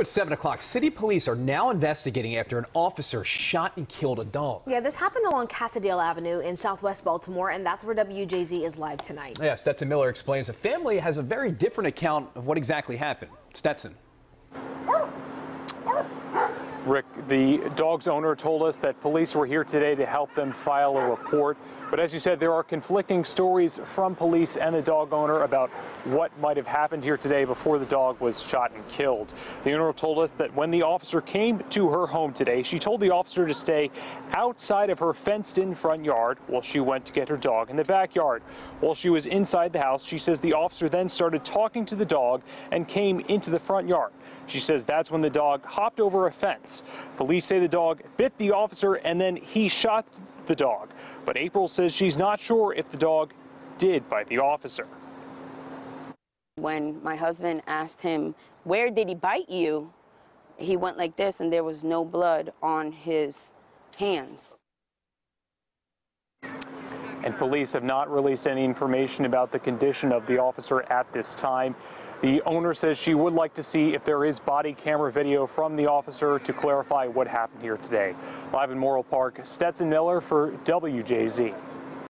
At 7 o'clock, city police are now investigating after an officer shot and killed a dog. Yeah, this happened along Casadale Avenue in southwest Baltimore, and that's where WJZ is live tonight. Yeah, Stetson Miller explains the family has a very different account of what exactly happened. Stetson. Rick, the dog's owner told us that police were here today to help them file a report. But as you said, there are conflicting stories from police and the dog owner about what might have happened here today before the dog was shot and killed. The owner told us that when the officer came to her home today, she told the officer to stay outside of her fenced in front yard while she went to get her dog in the backyard. While she was inside the house, she says the officer then started talking to the dog and came into the front yard. She says that's when the dog hopped over a fence. Police say the dog bit the officer and then he shot the dog. But April says she's not sure if the dog did bite the officer. When my husband asked him, Where did he bite you? he went like this, and there was no blood on his hands. And police have not released any information about the condition of the officer at this time. The owner says she would like to see if there is body camera video from the officer to clarify what happened here today. Live in Morrell Park, Stetson Miller for WJZ.